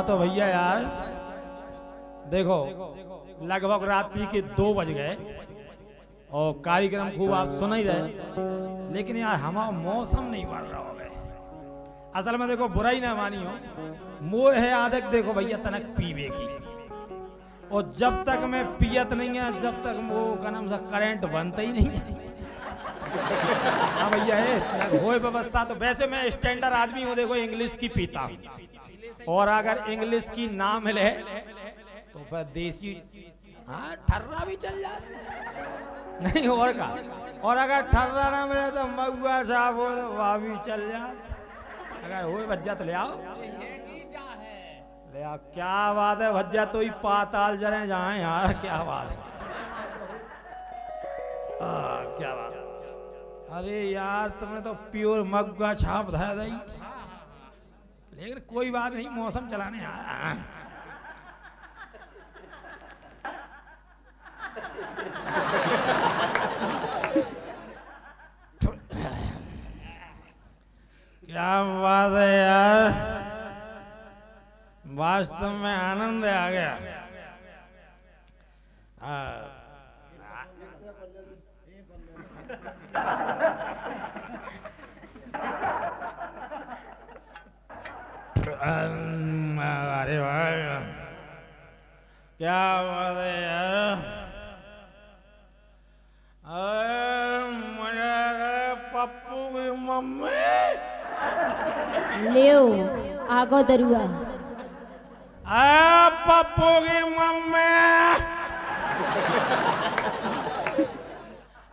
हाँ तो भैया यार, देखो, लगभग रात्रि के दो बज गए, और कार्यक्रम खूब आप सुन ही रहे लेकिन यार, हमारा मौसम नहीं बढ़ रहा हो गए असल में देखो, बुराई ना मानी हो मोह है आदत, देखो भैया, तनक पीवे की। और जब तक मैं पियत नहीं है, जब तक वो का नाम सा करंट बनता ही नहीं है। हाँ भैया, है व्यवस्था तो वैसे मैं स्टैंडर्ड आदमी हूँ, देखो इंग्लिश की पीता हूँ। और अगर इंग्लिश की ना मिले तो फिर देसी हाँ ठर्रा भी चल जाए नहीं और का? और अगर ठर्रा ना मिले तो महुआ साहब हो तो वह भी चल जाए अगर हो भज्जा तो ले आओ। ले आओ क्या बात है भज्जा तो ही पाताल जरे जाए यार क्या बात है। आ, क्या बात अरे यार तुमने तो प्योर मग्गा छाप धरा लेकिन कोई बात नहीं, मौसम चलाने आ रहा क्या बात है यार। वास्तव में आनंद आ गया। आगो दरुआ पप्पू की मम्मी।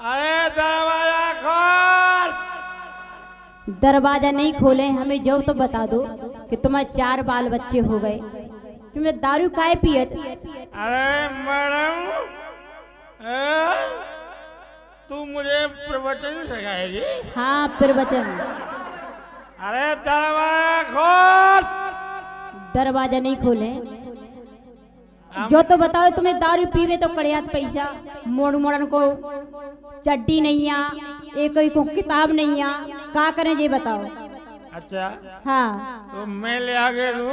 अरे दरवाज़ा खोल। दरवाज़ा नहीं खोले हमें जो तो बता दो कि तुम्हारे चार बाल बच्चे हो गए। तुमने दारू काहे पियत? अरे मैडम तू मुझे प्रवचन सिखाएगी? हाँ प्रवचन। अरे दरवाज़ा खोल। दरवाज़ा नहीं खोले। जो तो बताओ तुम्हें दारू पीवे तो कड़ियात पैसा। मोड़ मोड़न को चड्डी नहीं आ एक को किताब नहीं आ। का करें ये बताओ? अच्छा हाँ। तो मैं ले आगे तू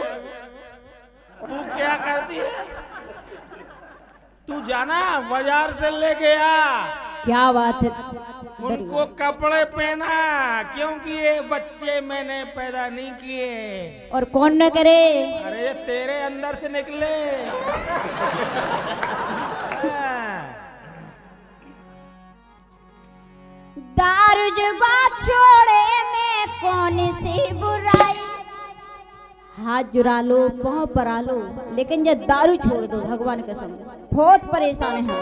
तू क्या करती है? तू जाना बाज़ार से लेके आ। क्या बात है? उनको कपड़े पहना क्योंकि ये बच्चे मैंने पैदा नहीं किए। और कौन न करे। अरे ये तेरे अंदर से निकले। हाँ। दारू जुगा छोड़े में कौन सी बुराई। हाथ जुरा लो पाँव परा लो लेकिन ये दारू छोड़ दो भगवान कसम बहुत परेशान है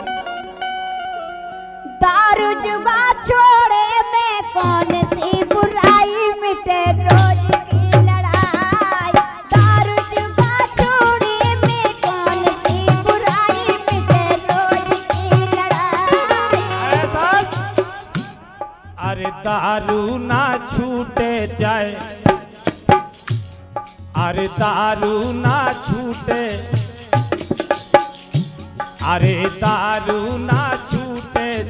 दारू ना छूटे जाए। अरे दारू ना छूटे। अरे दारू ना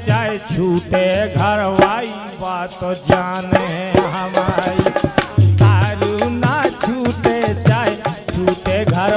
जाए छूटे घर वाई बात जान हमारी। दारू ना छूटे जाए छूटे घर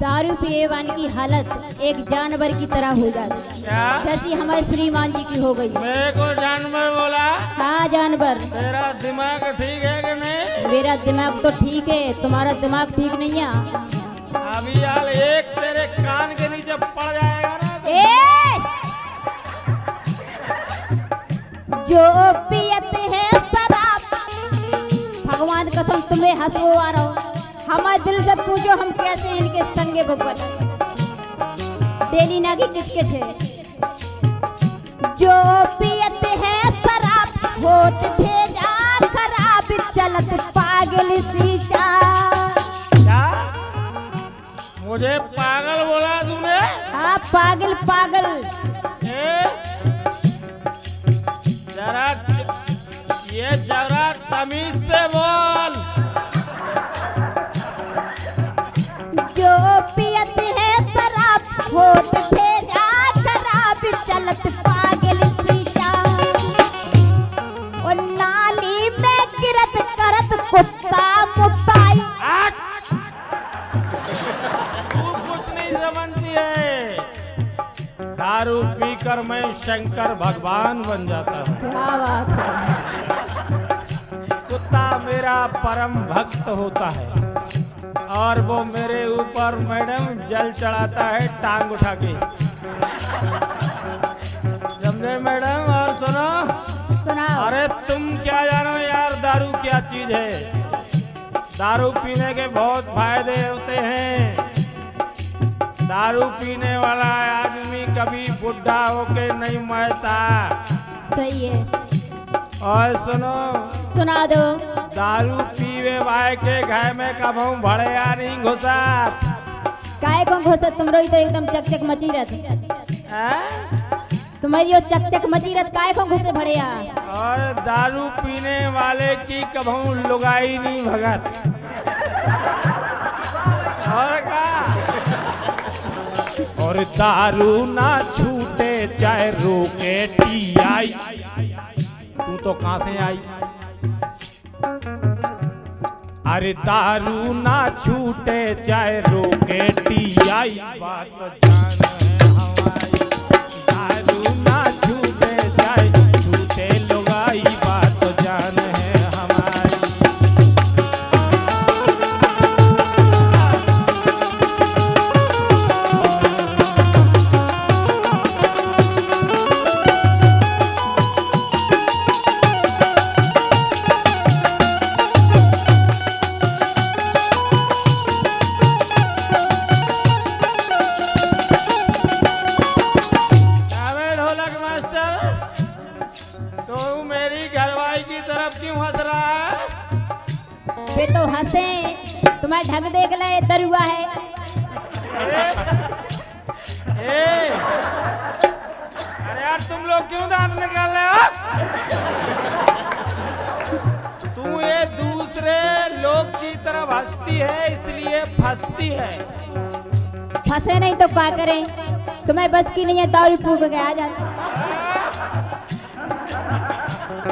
दारू पिए वाले की हालत एक जानवर की तरह हो जाती। क्या? जैसी हमारे श्रीमान जी की हो गई। मेरे को जानवर बोला। हाँ जानवर। तेरा दिमाग ठीक है कि नहीं? मेरा दिमाग तो ठीक है तुम्हारा दिमाग ठीक नहीं है। अभी यार एक तेरे कान के नीचे पड़ जाएगा ना तो ए! जो पियत है शराब भगवान कसम तुम्हें हंसो आ रहा हो। हमारे दिल से पूछो हम कैसे इनके संगे भगवत डेली ना की किसके छे जो पियत है शराब होत भेजा खराब चलत पागल सीचा। क्या? मुझे पागल बोला तूने? हाँ पागल पागल। ए? जरा ये जरा तमीज से बोल। पियत है शराब होत चलत पागल सीचा और नाली में गिरत करत कुत्ता मुताई। तू कुछ नहीं समझती है। दारू पीकर मैं शंकर भगवान बन जाता हूँ। क्या बात है। कुत्ता मेरा परम भक्त होता है। और वो मेरे ऊपर मैडम जल चढ़ाता है टांग उठा के। समझे मैडम? और सुनो। सुनाओ। अरे तुम क्या जानो यार दारू क्या चीज़ है? दारू पीने के बहुत फ़ायदे होते हैं। दारू पीने वाला आदमी कभी बुढ़ा होके नहीं मरता। सही है। और सुनो। सुना दो। दारू पीवे भाई के घर में भड़े या नहीं घुसा काय को घोसत? तुम रोई तो एकदम चकचक मची रहत। तुम्हारी वो चकचक मची रहत काय को घुसे भड़िया? और दारू पीने वाले की कभू लुगाई नहीं भगत? और का? और दारू ना छूटे चाहे रोके टी आई तू तो कहाँ से आई? अरे दारू ना छूटे चाहे रोके टी आई बात जान। तो हंसे तुम्हारे ढंग देख ले दरुआ है। ए, अरे यार तुम लोग क्यों दांत निकाल रहे हो? तू ये दूसरे लोग की तरफ़ हंसती है इसलिए फंसती है। फंसे नहीं तो क्या करें? तुम्हें बस की नहीं है दारू फूक के आ जाते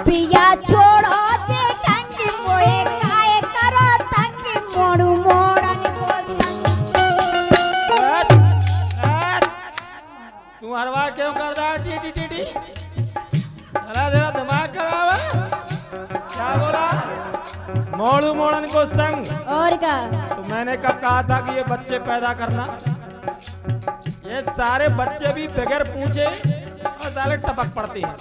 पिया छोड़ो बार क्यों करता है टी टी टी टी। अरे तेरा दिमाग खराब है? क्या बोला? मोड़ू मोड़न को संग। और का? तो मैंने कब कहा था कि ये बच्चे पैदा करना। ये सारे बच्चे भी बगैर पूछे और सारे टपक पड़ते हैं।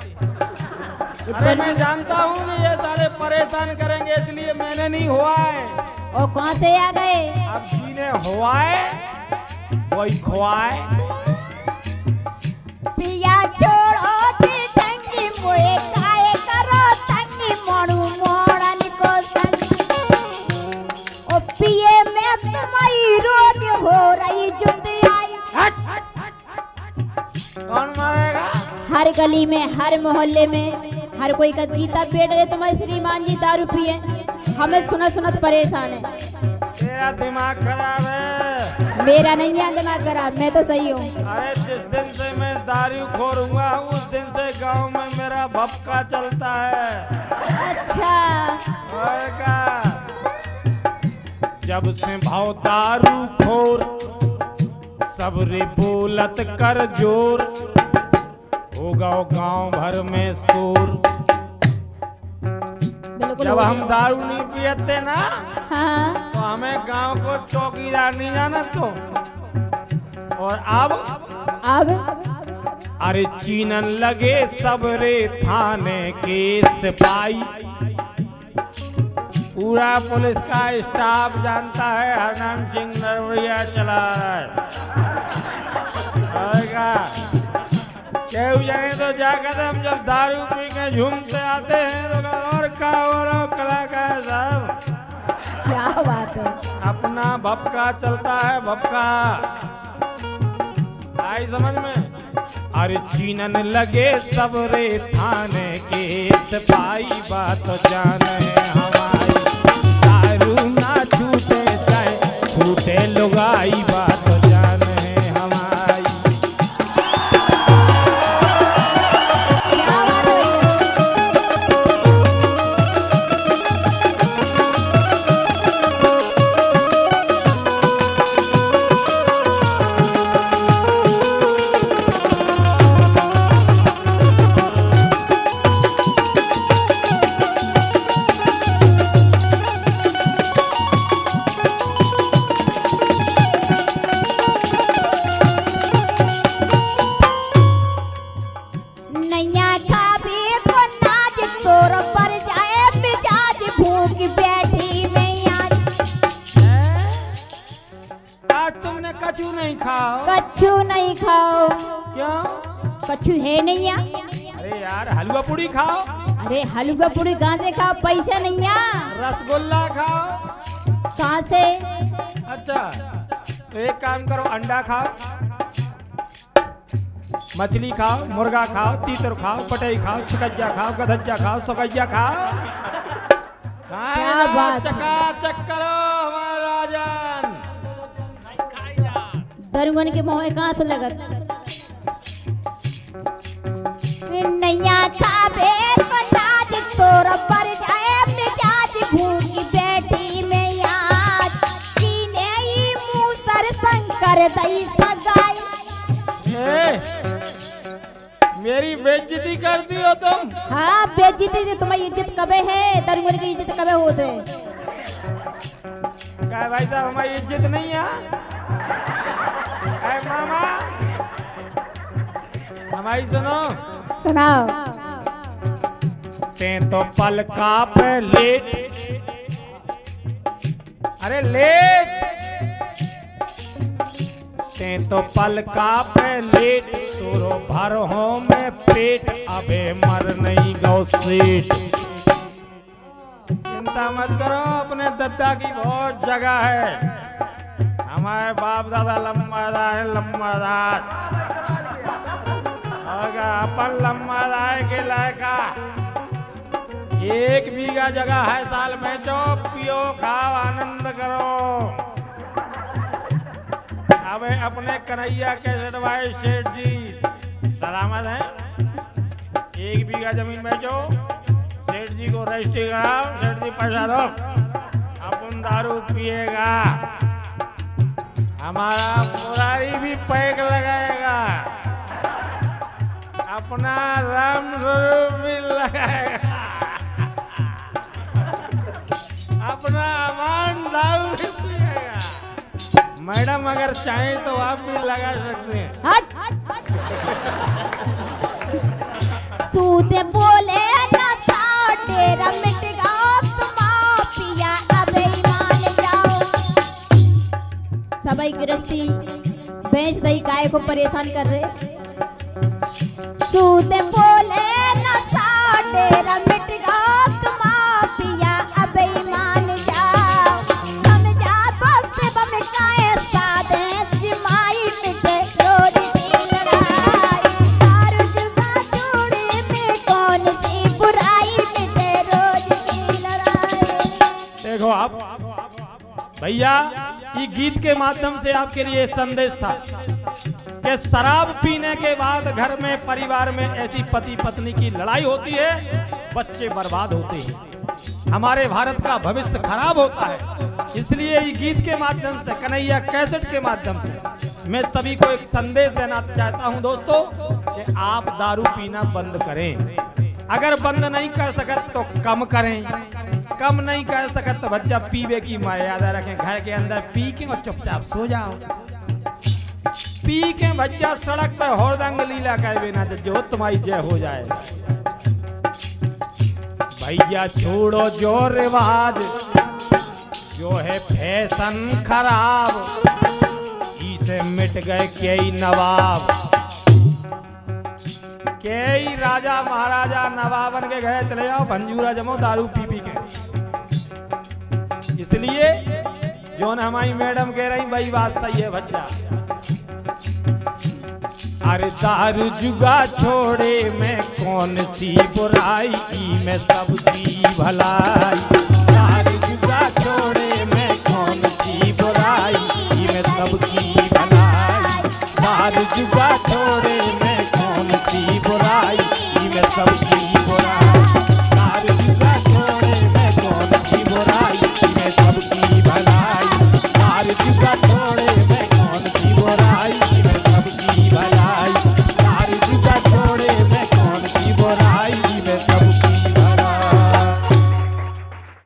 अरे मैं जानता हूँ कि ये सारे परेशान करेंगे इसलिए मैंने नहीं हुआ है। और कहाँ से आ गए? अब जीने हुआ है वही खुआए पिया पिए रोज हो रही जुतियाई कौन मारेगा? हर गली में हर मोहल्ले में हर कोई का गीता पेट रहे तुम्हारे श्रीमान जी दारू पिए। हमें सुनत सुनत परेशान है। तेरा दिमाग खराब है। मेरा नहीं है दिमाग खराब मैं तो सही हूँ। अरे जिस दिन से मैं दारू खोर हुआ उस दिन से गाँव में मेरा भपका चलता है। अच्छा। जब से भाव दारू खोर सबरे बोलत कर ज़ोर। हो होगा गाँव भर में शोर। जब हम दारू नहीं पियते ना हाँ। तो हमें गाँव को चौकीदार नहीं जाना तो। और अब? अब? अरे चीनन लगे सबरे थाने के सिपाही। पूरा पुलिस का स्टाफ जानता है हरनाम सिंह नरवरिया चला रहा है का केहू जाए तो जाकर हम जब दारू पी के झूमते आते हैं तो और का और कलाकार साहब? क्या बात है। अपना भपका चलता है भपका। आई समझ में? अरे चीनन लगे सबरे थाने के सिपाही बात जाने। हमारी हलवा पूरी कहाँ से खाओ पैसा नहीं आ रसगुल्ला खाओ। कहाँ से? अच्छा तो एक काम करो अंडा खाओ। मछली खाओ मुर्गा खाओ तीतर खाओ पटई खाओ चिकज्जा खाओ गधज्जा खाओ सकैया खाओ। क्या बात चका चक करो हमारा राजन। दरुगन के मुँह में कहाँ से लगत नैया खाबे शंकर दई सगाई। ए, मेरी बेइज्जती करती हो तुम। हाँ बेइज्जती से तुम्हारी इज़्ज़त कबे है? तेरी दरुगन की इज़्ज़त कबे होते? क्या भाई साहब हमारी इज़्ज़त नहीं है ए, मामा हमारी सुनो। सुनाओ। ते तो पल का पे लेट। अरे लेट? ते तो पल का पे लेट, तोरो भर हो में पेट। अबे मर नहीं गौ सेठ चिंता मत करो, अपने दद्दा की बहुत जगह है। हमारे बाप दादा लंबादार है क्या अपन लंबादार के लायका एक बीघा जगह है साल में, जो पियो, खाओ, आनंद करो। अबे अपने कन्हैया के सेठवाई सेठ जी। सलामत है। एक बीघा ज़मीन बेचो। सेठ जी को रजिस्ट्री कराओ। सेठ जी पैसा दो। अपन दारू पिएगा। हमारा मुरारी भी पैक लगाएगा। अपना राम स्वरूप भी लगाएगा। अपना अमान दाऊ भी मैडम, अगर चाहे तो आप भी लगा सकते हैं। हट। सूते बोले गया मान जाओ। सबई गृहस्थी, बेच दई काय को परेशान कर रहे। सूते बोले ना साओ तेरा मिट भैया ये गीत के माध्यम से आपके लिए संदेश था कि शराब पीने के बाद घर में, परिवार में ऐसी पति पत्नी की लड़ाई होती है, बच्चे बर्बाद होते हैं। हमारे भारत का भविष्य खराब होता है। इसलिए ये गीत के माध्यम से, कन्हैया कैसेट के माध्यम से, मैं सभी को एक संदेश देना चाहता हूँ दोस्तों कि आप दारू पीना बंद करें। अगर बंद नहीं कर सकत तो कम करें। कम नहीं कर सकत तो बच्चा पीवे की मर्यादा रखें, घर के अंदर पी के और चुपचाप सो जाओ। पी के बच्चा सड़क पर होरदंग लीला कर बिना जो तुम्हारी जय हो जाए। भैया छोड़ो जो रिवाज, जो है फ़ैशन खराब, इसे मिट गए कई नवाब। कई राजा महाराजा नवाबन के घर चले जाओ भंजूरा जमो दारू पी पी के। इसलिए जो न हमारी मैडम कह रही, वही बात सही है भज्जा अरे दारू जुगा छोड़े, मैं कौन सी बुराई की, मैं सबकी भलाई